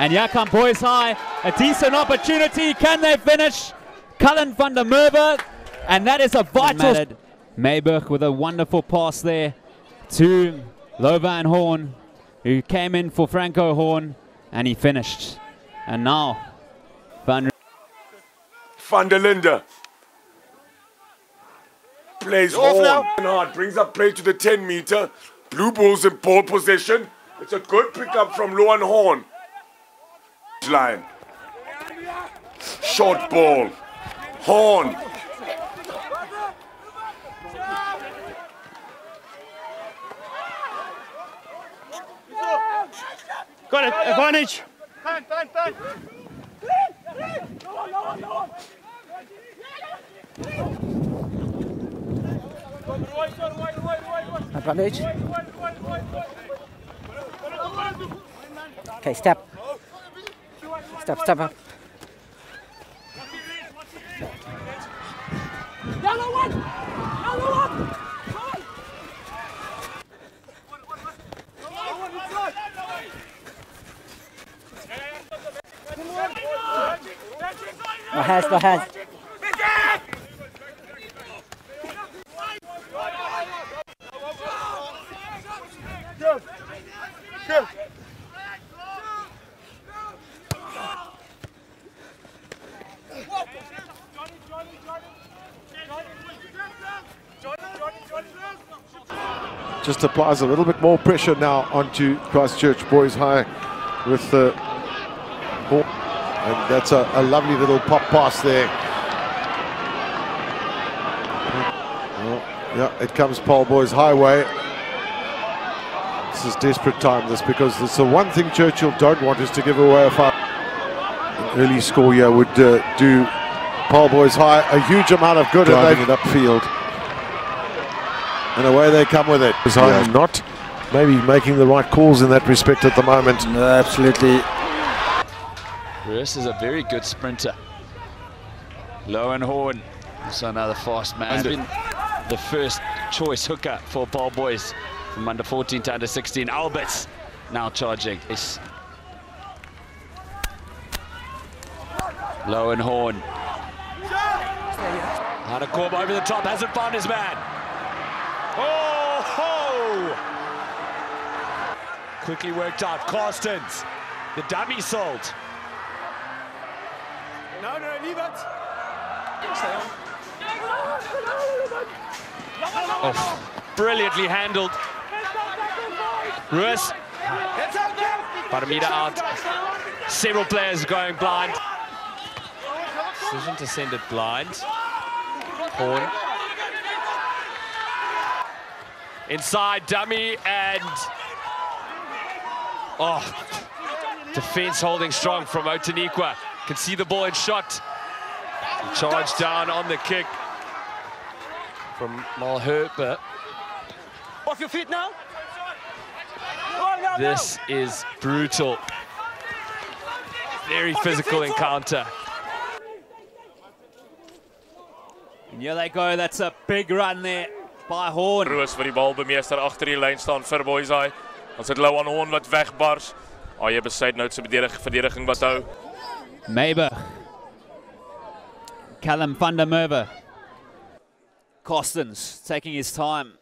And come Boys High. A decent opportunity. Can they finish? Cullen van der Merwe. And that is a vital. Mayberg with a wonderful pass there to Louwan Horn, who came in for Franco Horn, and he finished. And now, Van der Linde. Plays Horn. Hard, brings up play to the 10 meter. Blue Bulls in pole position. It's a good pickup from Louwan Horn. Line. Short ball. Horn. Got it. Advantage. Advantage. Okay, step. Step, step up. Yellow one! Yellow one! No hands, no hands. Just applies a little bit more pressure now onto Christchurch Boys High with the ball. And that's a, a lovely little pop pass there. Well, yeah, it comes Paarl Boys Highway. This is desperate time, this, because it's the one thing Churchill don't want is to give away a foul. An early score here would uh, do Paarl Boys High a huge amount of good driving it upfield. And away they come with it. Yeah. Not maybe making the right calls in that respect at the moment. No, absolutely. This is a very good sprinter. Louwan Horn, also another fast man. He's been the first choice hooker for Paarl Boys from under 14 to under 16. Alberts now charging. It's Louwan Horn. Hanakorb over the top, hasn't found his man. Oh, ho! Quickly worked out. Carstens, the dummy sold. No, no, it. Oh, brilliantly handled. Ruiz. Paramita out. Several players going blind. Decision to send it blind. Horn. Inside dummy and oh defense holding strong from Outeniqua. Can see the ball in shot. Charge down on the kick from Malherbe. Off your feet now. This is brutal. Very physical encounter. And here they go. That's a big run there by Horn. Roos vir die bal bemeester agter die lyn staan vir Boys High. Ons het Louwan Horn wat wegbars. Aye besit nou sy verdedig verdediging wat hou. Mayber. Callum van der Merwe. Costens taking his time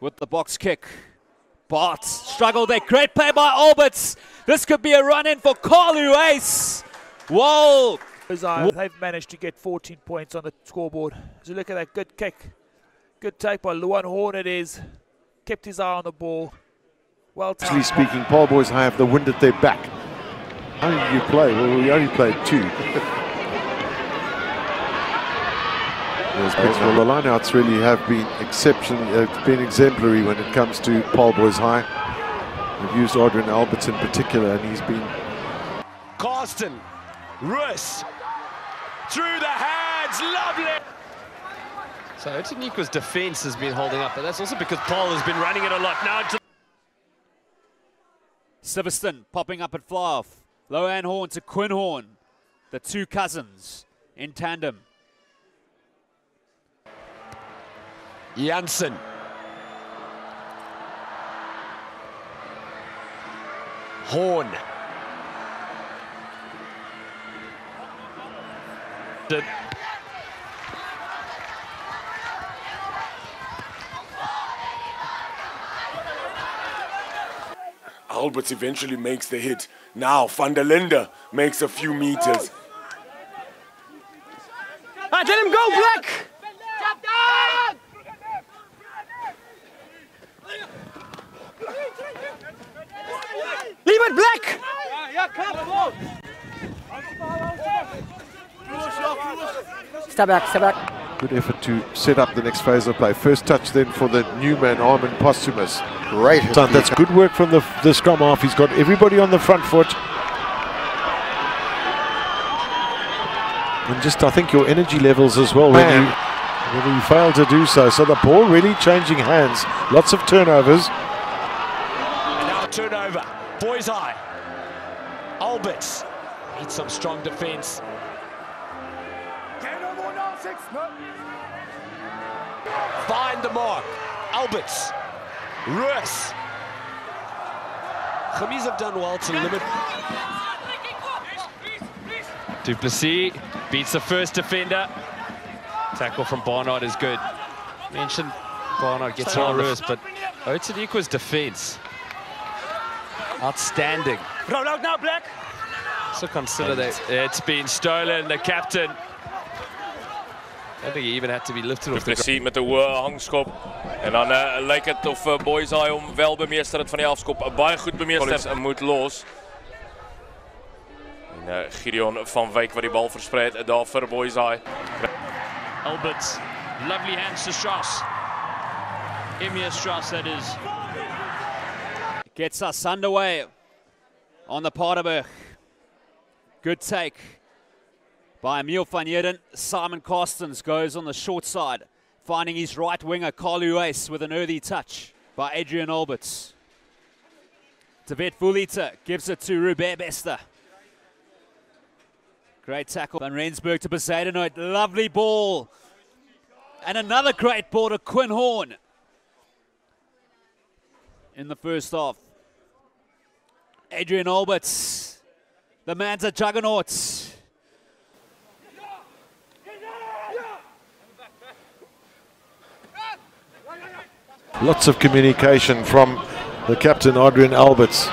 with the box kick. Bart struggled there. Great play by Alberts. This could be a run in for Carlu Ace. Whoa. They've managed to get 14 points on the scoreboard. So look at that good kick. Good take by Louwan Horn it is. Kept his eye on the ball. Well Actually speaking, Paarl Boys High have the wind at their back. How did you play? Well, we only played two. yes, well, the lineouts really have been exception, uh, been exemplary when it comes to Paarl Boys High. We've used Adrian Alberts in particular, and he's been. Carsten, Russ, through the hands, lovely. So Outeniqua's defense has been holding up, but that's also because Paarl has been running it a lot. Now to Siverston popping up at fly off. Louwan Horn to Quinn Horn. The two cousins in tandem. Janssen. Horn. The Alberts eventually makes the hit. Now Van der Linde makes a few meters. Ah, let him go, Black! Leave it, Black! Step back, step back. Good effort to set up the next phase of play. First touch then for the new man, Armin Posthumus. Great. That's good work from the, the scrum half. He's got everybody on the front foot. And just, I think, your energy levels as well when you, when you fail to do so. So the ball really changing hands. Lots of turnovers. And now a turnover. Boys Eye. Alberts needs some strong defense. Find the mark. Alberts. Roos. Khamis have done well to limit. Duplessis beats the first defender. Tackle from Barnard is good. Mentioned Barnard gets on Roos, but Outeniqua's defense. Outstanding. Roll out now, Black. So consider that it's been stolen. The captain. I think he even had to be lifted off the ground. Plessis met 'n hoë hangskop. En dan uh, lyk dit of uh, Boys Eye hom wel bemeester het van die halfskop. 'n Baie goed bemeester en moet los. En uh, Gideon van Wyk wat die bal versprei het daar vir Boys Eye. Alberts, lovely hands to Strauss. Emir Strauss, that is. Gets us underway on the Paardenburg. Good take by Emil van. Simon Carstens goes on the short side, finding his right winger, Carlu Ace, with an early touch by Adrian Alberts. Tibet Fulita gives it to Robert Bester. Great tackle. Van Rensburg to Bezuidenhout. Lovely ball. And another great ball to Quinn Horn in the first half. Adrian Alberts. The man's a juggernaut. Lots of communication from the captain, Adrian Alberts.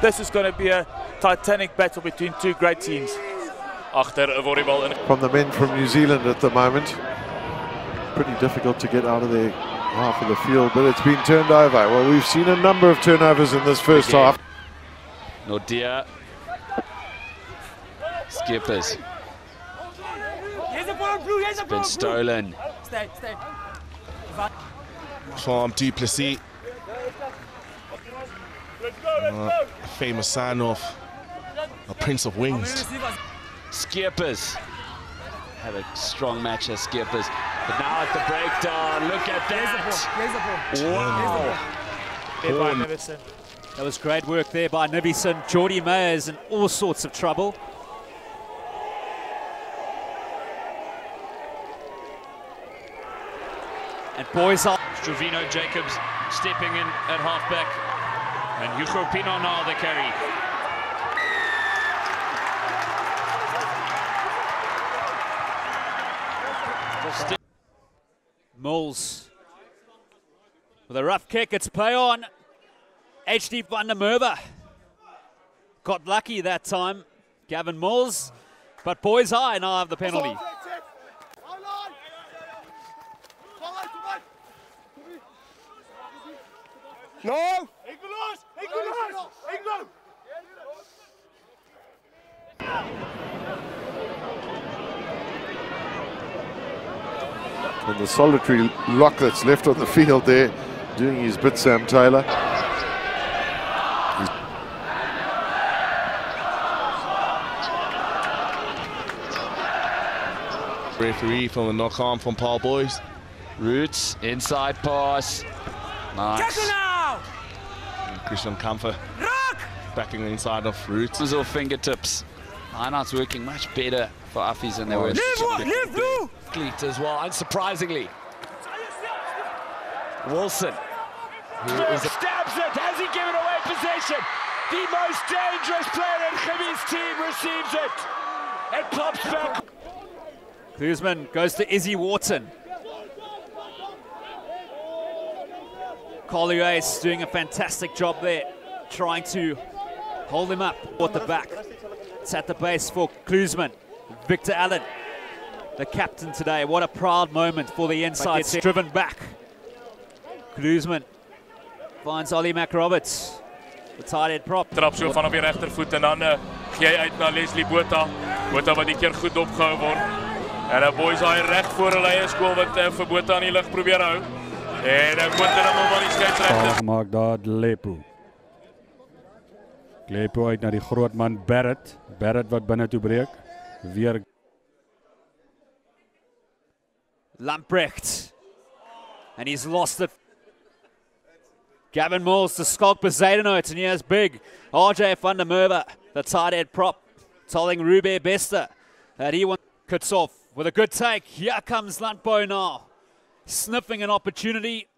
This is going to be a titanic battle between two great teams. Agter word die bal in from the men from New Zealand at the moment. Pretty difficult to get out of their half of the field, but it's been turned over. Well, we've seen a number of turnovers in this first Again. half. Nordia. Skippers. It's been stolen. Stay, stay. from Duplessis. Uh, famous sign off, a Prince of Wings. Skippers. Had a strong match as Skippers. But now at the breakdown, look at that. Wow. There by Nevison. That was great work there by Nivison. Geordie Mayers in all sorts of trouble. And boys are Stravino Jacobs stepping in at halfback. And Hugo Pino now the carry. Still Mills with a rough kick. It's play on. HD van der Merwe got lucky that time. Gavin Mills, but boys eye now have the penalty. No! And the solitary lock that's left on the field there, doing his bit, Sam Taylor. Referee from a knock on from Paarl Boys. Roots, inside pass. Nice. And Christian Kamfer backing the inside of Roots. This is off fingertips. Einards working much better for Afis than they oh, were. Leave blue! Cleat as well, unsurprisingly. Wilson. Who is a Stabs it. Has he given away possession? The most dangerous player in Jimmy's team receives it. It pops back. Kuzman goes to Izzy Wharton. Collier is doing a fantastic job there, trying to hold him up at the back. It's at the base for Klusman. Victor Allen, the captain today. What a proud moment for the inside. Gets driven back. Klusman finds Ollie McRoberts. The tight end prop. Trap so van op die regtervoet en dan uh, gee hy uit na Leslie Botha. Botha wat die keer goed opgehou word. En 'n boys daai reg voor hulle eie skool wat uh, vir Botha aan die lig probeer hou. En 'n Botha dan maar die skeieregter. Maak daar Lepo. Lepo uit na die groot man Barrett. Barrett wat binne toe breek. Weer Lamprecht. And he's lost it. Gavin Mills to skulk Poseidonite, and here's big. RJ van der Merwe, the tight end prop, telling Ruben Bester that he wants cuts off with a good take. Here comes Lantbo now, sniffing an opportunity.